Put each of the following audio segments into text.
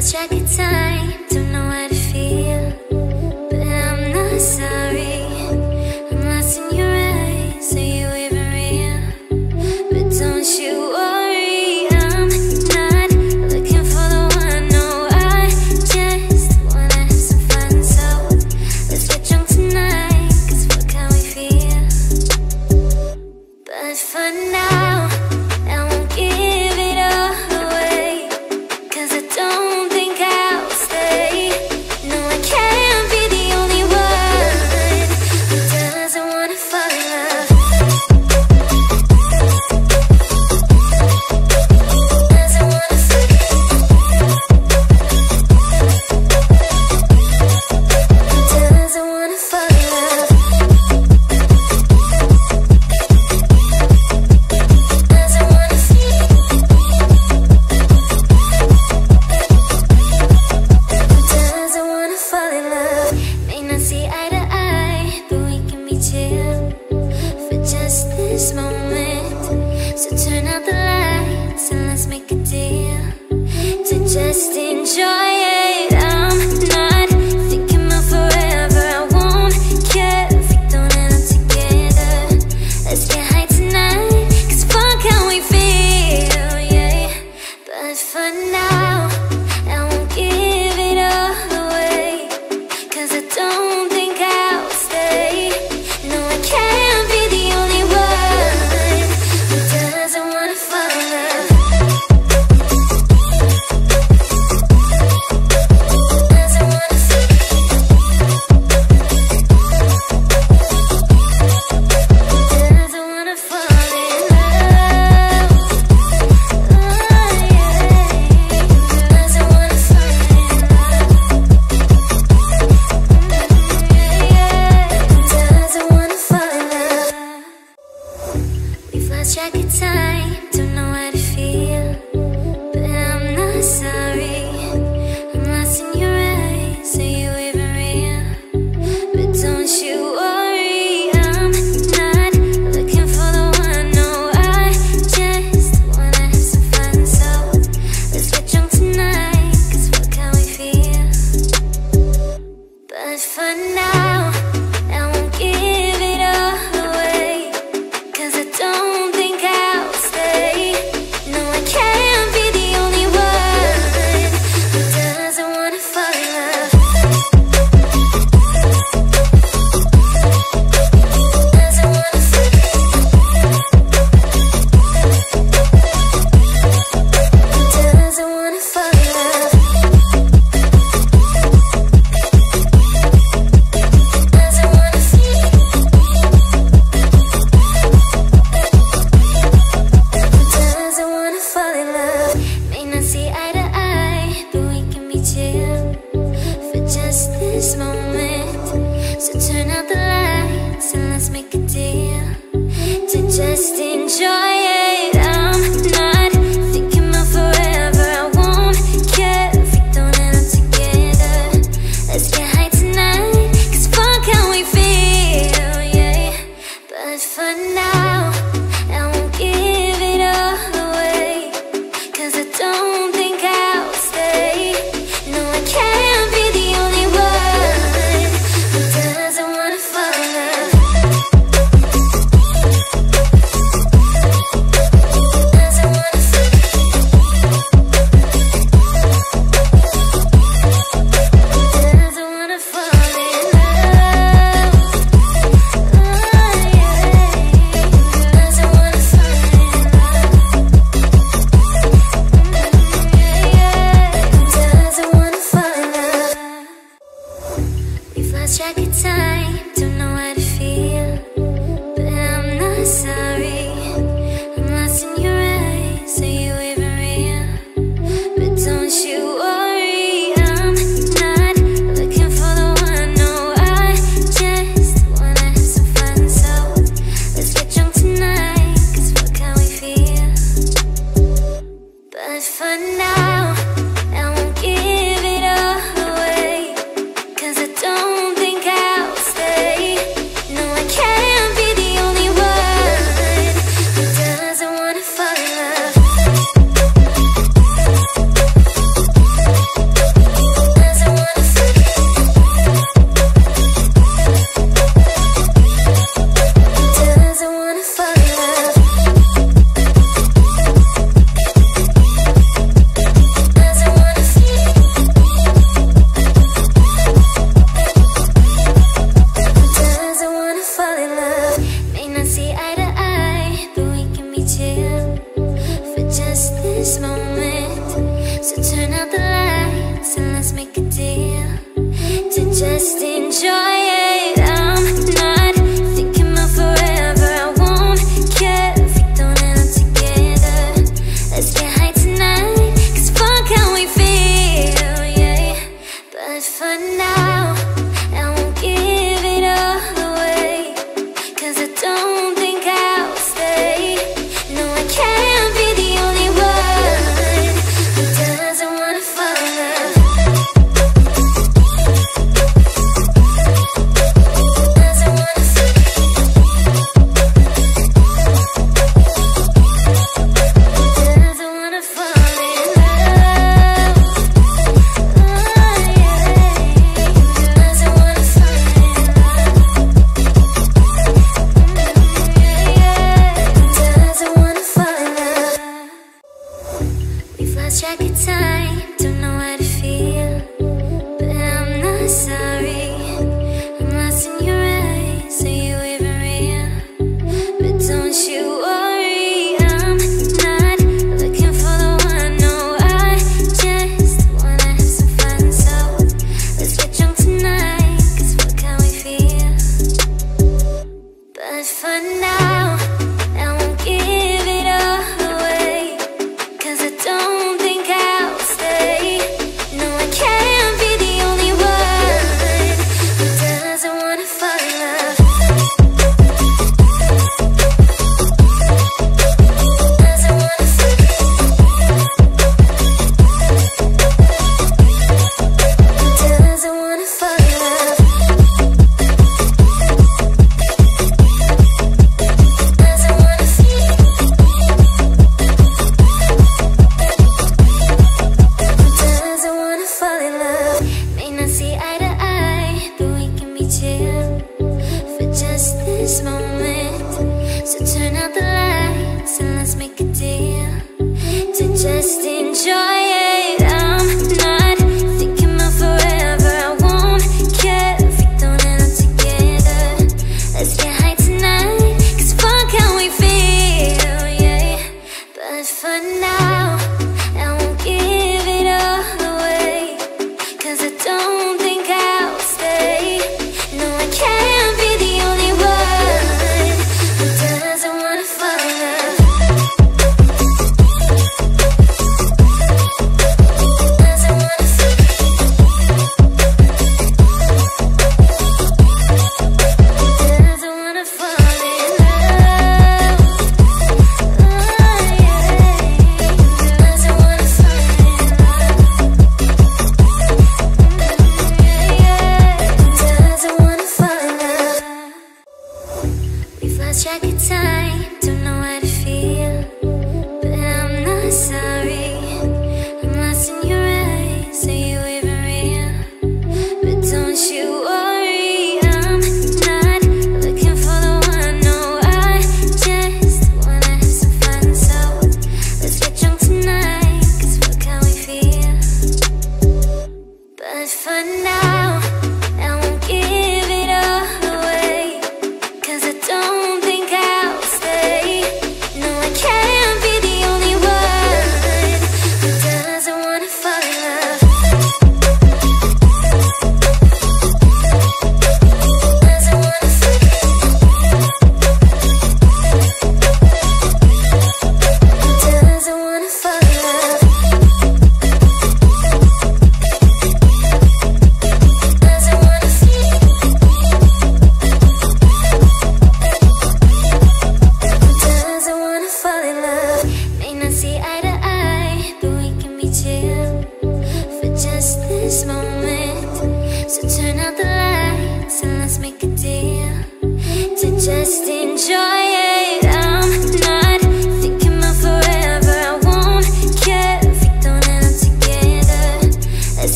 lost track of time, don't know how to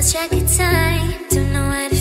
lost track of time, don't know how to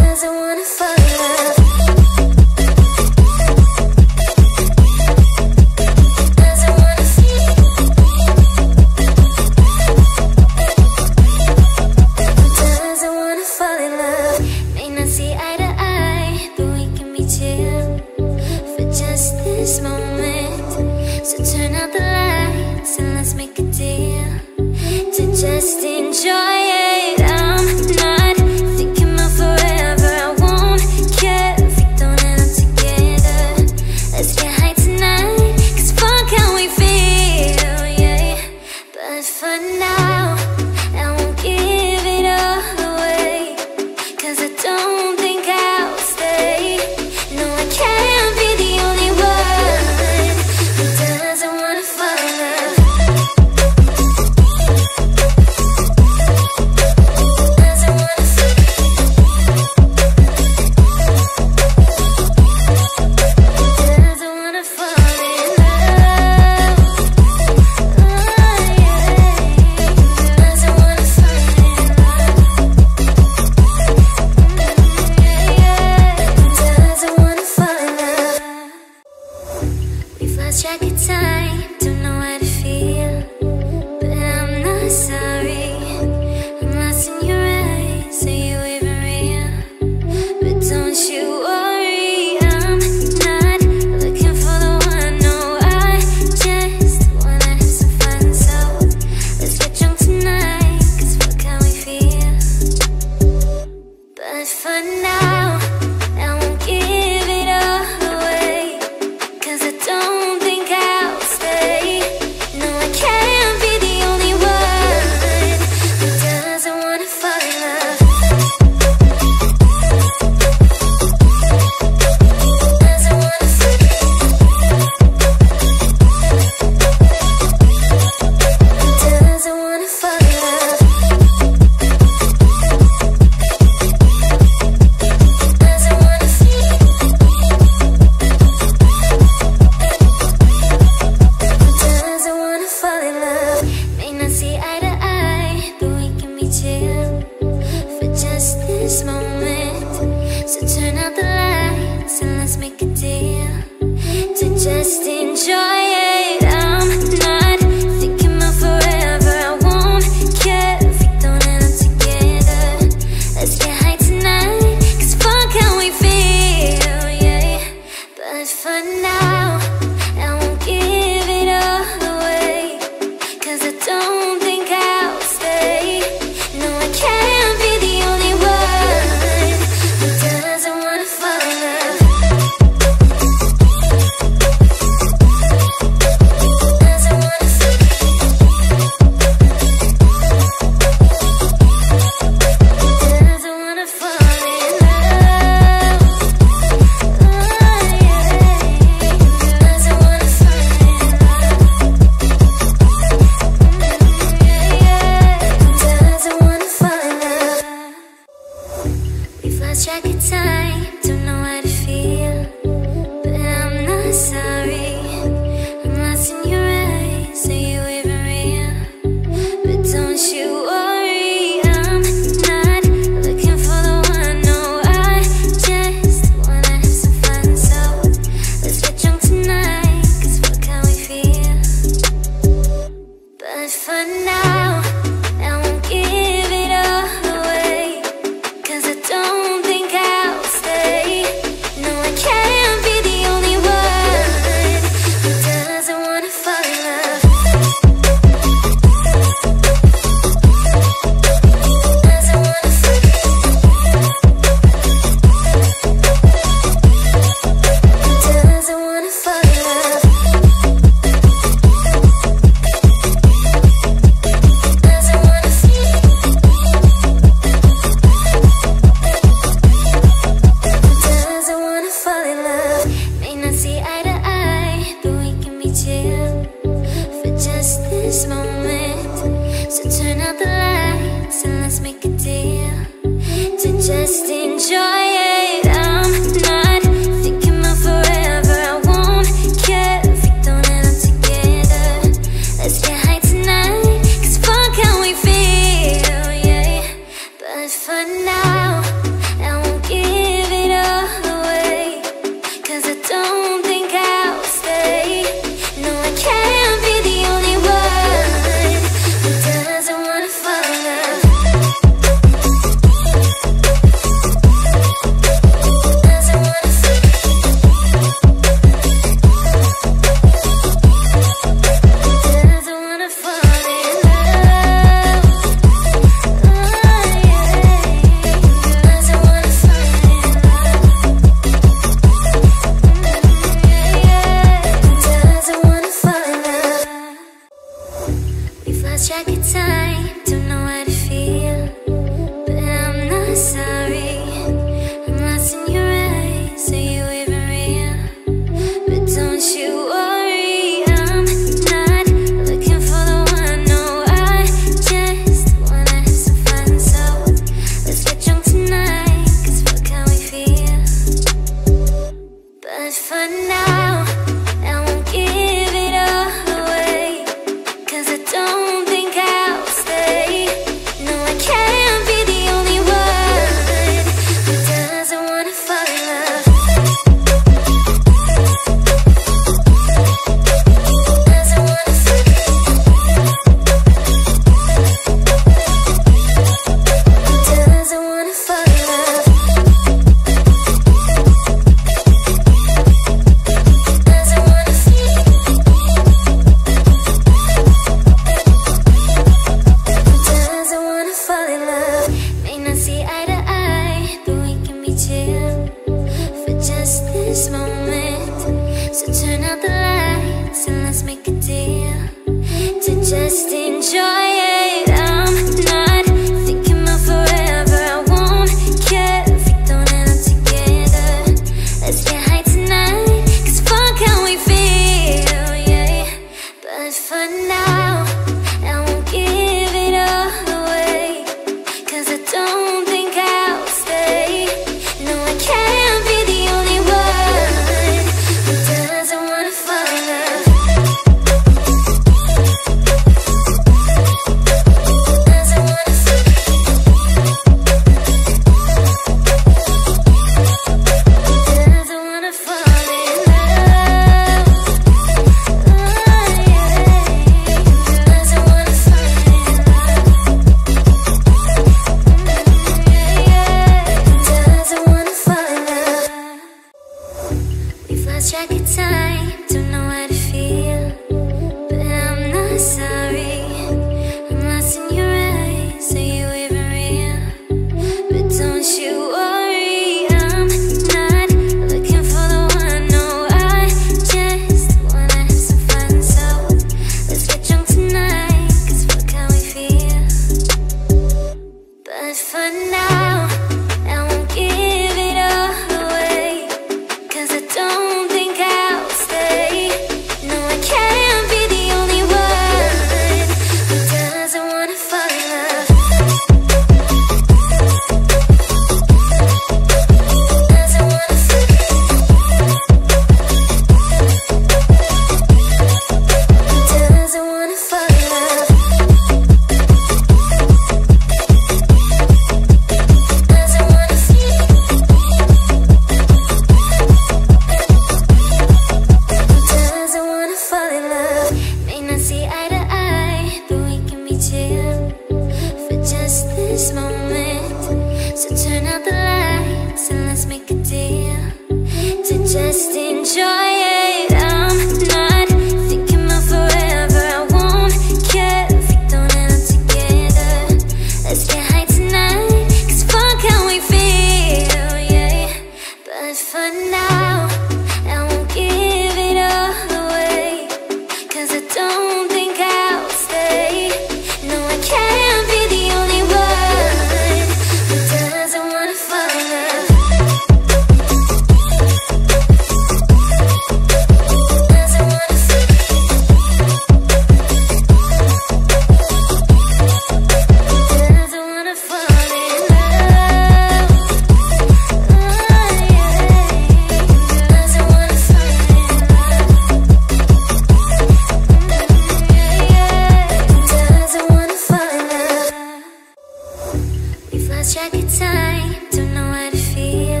lost track of time, don't know how to feel,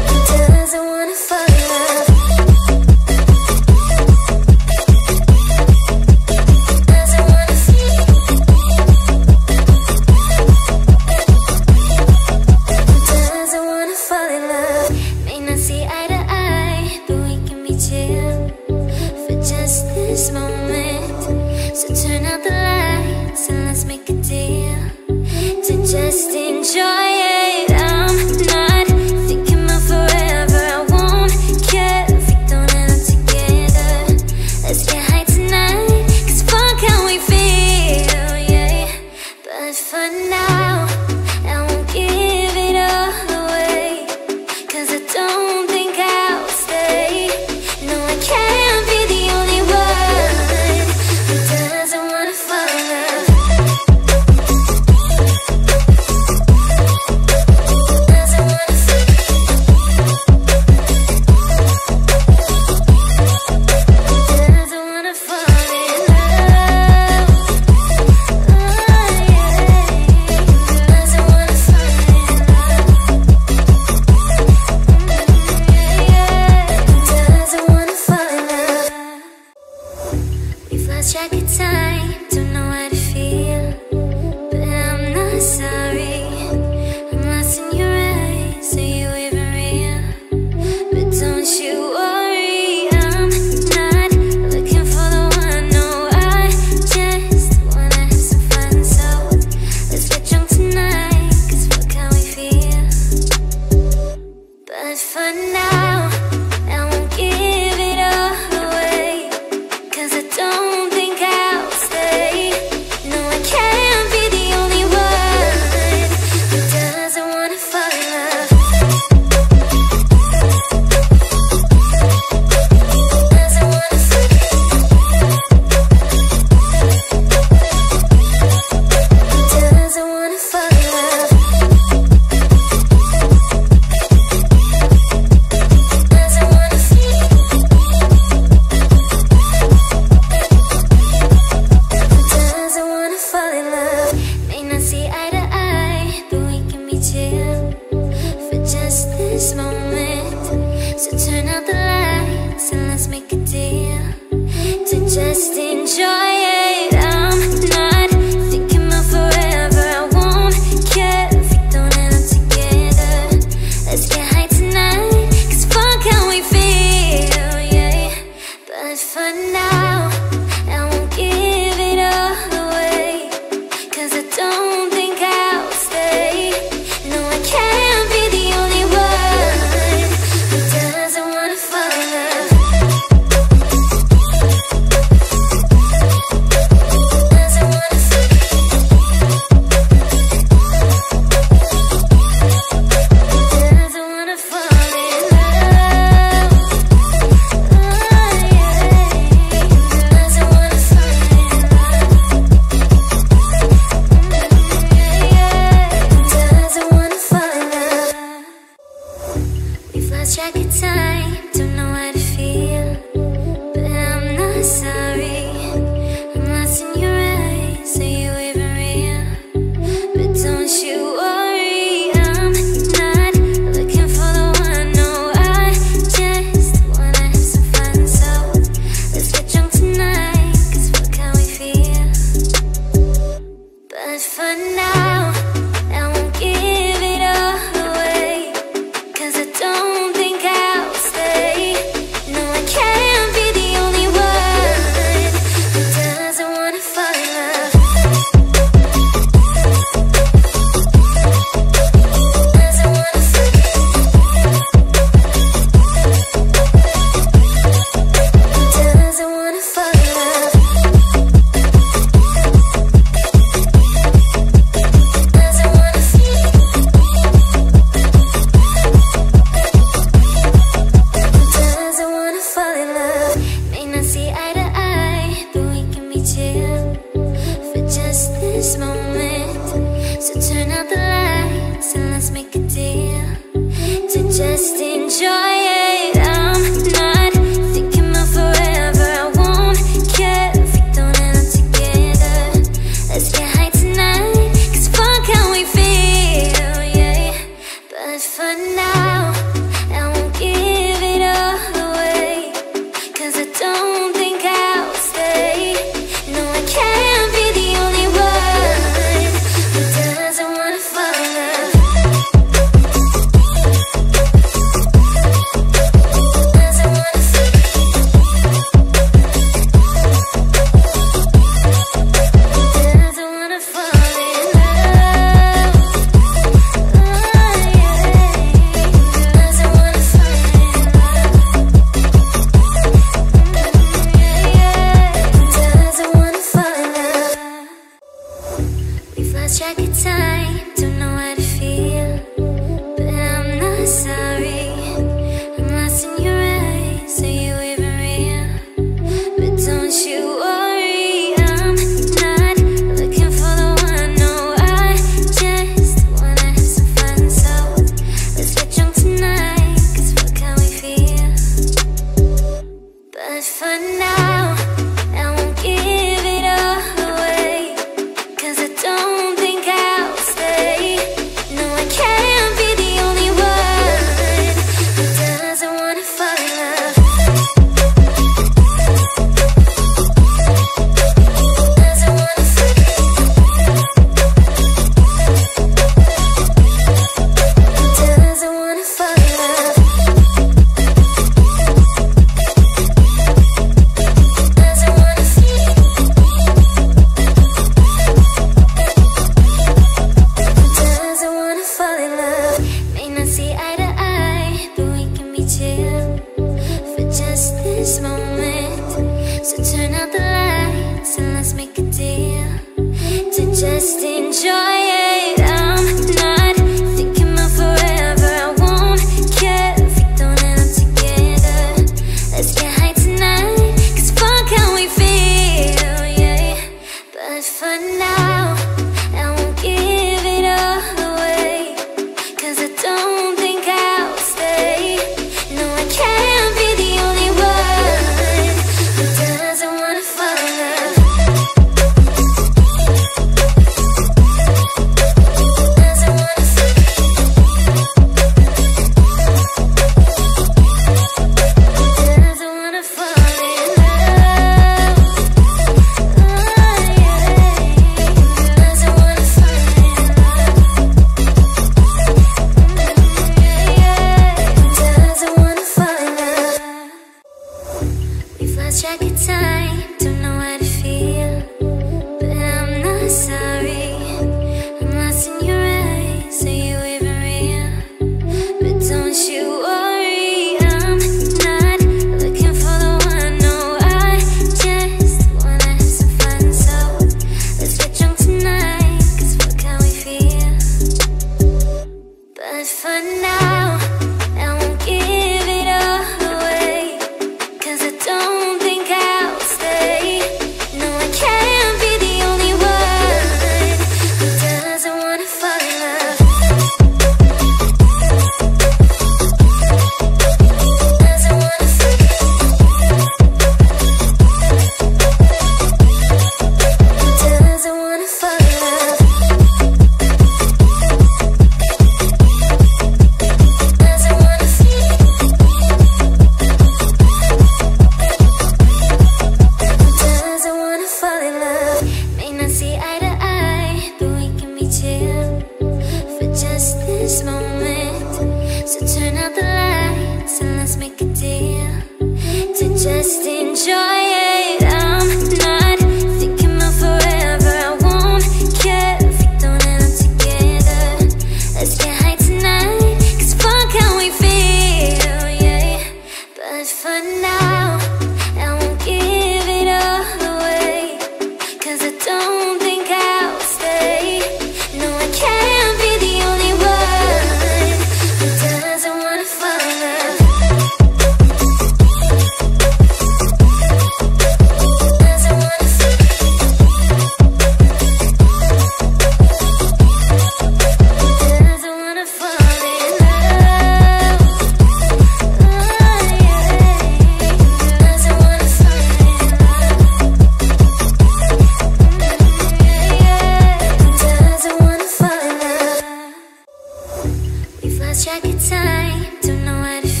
lost track of time, don't know how to